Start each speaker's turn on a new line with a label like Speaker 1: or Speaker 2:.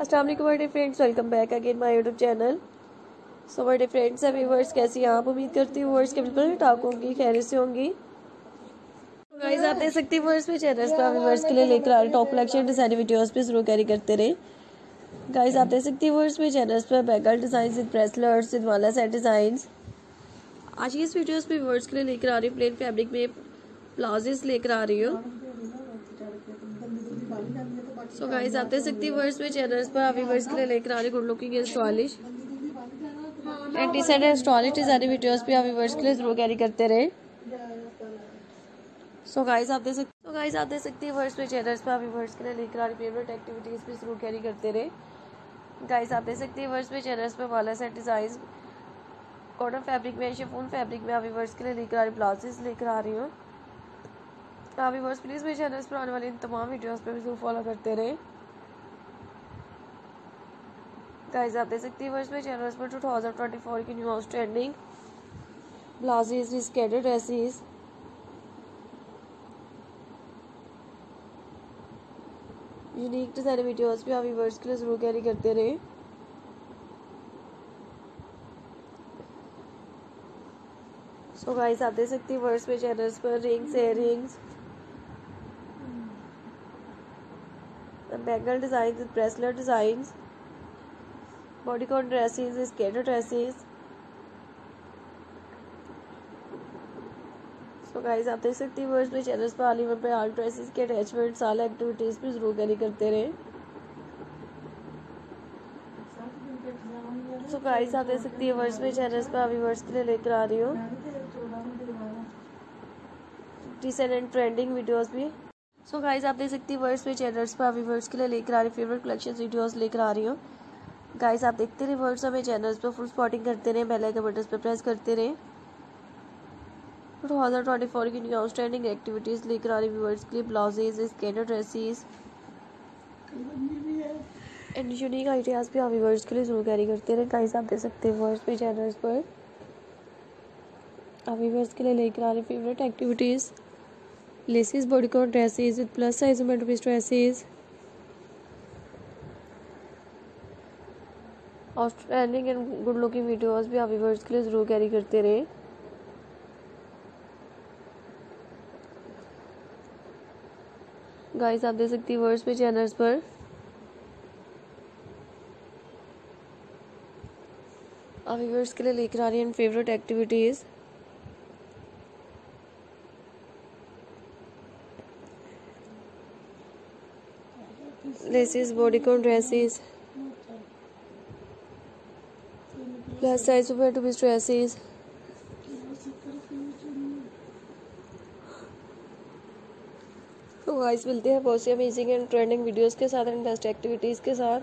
Speaker 1: अस्सलाम वालेकुम friends welcome back again my YouTube channel so my friends है viewers कैसी आप? उम्मीद करती हूँ वर्ड्स के बिल्कुल टाक होंगी खैर से होंगी। गाइस आप देख सकती हैं वर्ड्स में चैनल्स पर व्यूवर्स के लिए लेकर आ रहे टॉप कलेक्शन डिज़ाइन वीडियोस पे ज़रूर कैरी करते रहे। गाइस आप देख सकती हैं वर्ड्स में चैनल्स पर bangle design with bracelets with वाला सेट डिज़ाइन आज की इस वीडियोस में व्यूवर्स के लिए लेकर आ रही हूँ। प्लेन फैब्रिक में प्लाजेस लेकर आ रही हूँ। सो गाइस आप देख सकती वर्ड्स में चैनल्स पर अभी वर्ड्स के लिए लेकर आ रही good looking and decent and stylish design videos पे अभी वर्ड्स के लिए ज़रूर कैरी करते रहे। सो गाइस आप देख सकते तो गाइस आप देख सकती वर्ड्स में चैनल्स पर अभी वर्ड्स के लिए लेकर आ रही फेवरेट एक्टिविटीज़ भी ज़रूर कैरी करते रहे। गाइस आप देख सकती वर्ड्स में चैनल्स पर वाला सेट डिज़ाइन कॉटन फैब्रिक में शिफोन फैब्रिक में अभी वर्ड्स के लिए लेकर आ रही ब्लाउजेस लेकर आ रही हूँ। आप व्यूवर्स प्लीज़ मेरे चैनल पर आने वाले इन तमाम वीडियोस पे भी ज़रूर फॉलो करते रहे। गाइस आप देख सकती हैं वर्ष में चैनल्स पर 2024 की new house trending blouses skated dresses unique design videos भी आप व्यूवर्स के लिए ज़रूर कैरी करते रहे। सो गाइस आप देख सकती हैं वर्ड्स में चैनल्स पर rings air rings bangle with bracelet designs, bodycon dresses, skater dresses. So guys आप देख सकती हैं वर्ड्स में चैनल्स पर आलिवर पे आल ड्रेसेस के अटैचमेंट साल एक्टिविटीज़ भी ज़रूर कैरी करते रहे। सो गाइस आप देख सकती हैं वर्ड्स में चैनल्स पर अभी वर्ड्स के लिए लेकर आ रही हूँ। डिसेंट एंड ट्रेंडिंग वीडियोस भी। सो so गाइज़ आप देख सकती हैं वर्ड्स पे चैनल्स पर अभी वर्ड्स के लिए लेकर आ रही फेवरेट कलेक्शन वीडियोस लेकर आ रही हूँ। गाइज़ आप देखते रहे वर्ड्स हमें चैनल्स पर फुल स्पॉटिंग करते रहे बेल आइकन बटन पर प्रेस करते रहे टू थाउज़ेंड ट्वेंटी फोर की न्यू आउटस्टैंडिंग एक्टिविटीज़ लेकर आ रही व्यूवर्स के लिए blouses skater dresses and unique ideas भी आप व्यूवर्स के लिए ज़रूर कैरी करते रहे गाइज़ आप देख सकते हैं वर्ड्स पे चैनल्स पर। आप व्यूवर्स के लिए लेकर आ रही favourite activities laces, bodycon dresses with plus size women dresses. Outstanding and good looking videos भी आप व्यूवर्स के लिए ज़रूर कैरी करते रहे। गाइस आप देख सकती वर्ड्स पे चैनल्स पर। आप व्यूवर्स के लिए लेकर आ रही हैं favourite activities laces, bodycon dresses, plus size super to be dresses. तो गाइस मिलते हैं बहुत सी अमेजिंग एंड ट्रेंडिंग वीडियोस के साथ एंड बेस्ट एक्टिविटीज़ के साथ